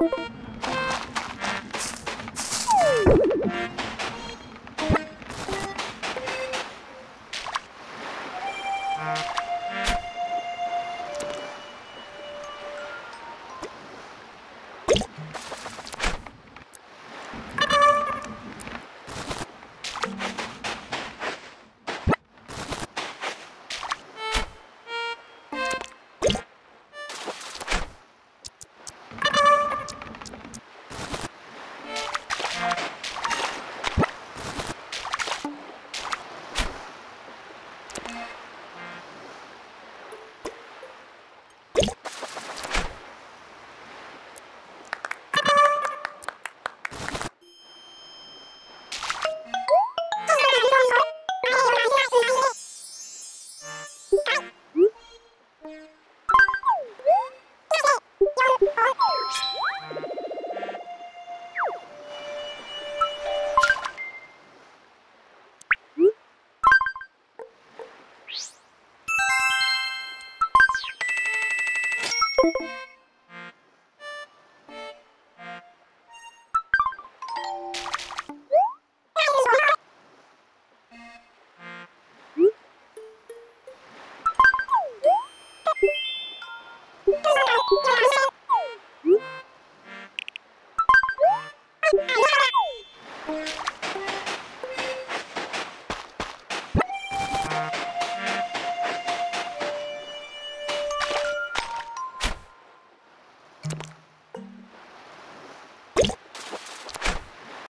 you I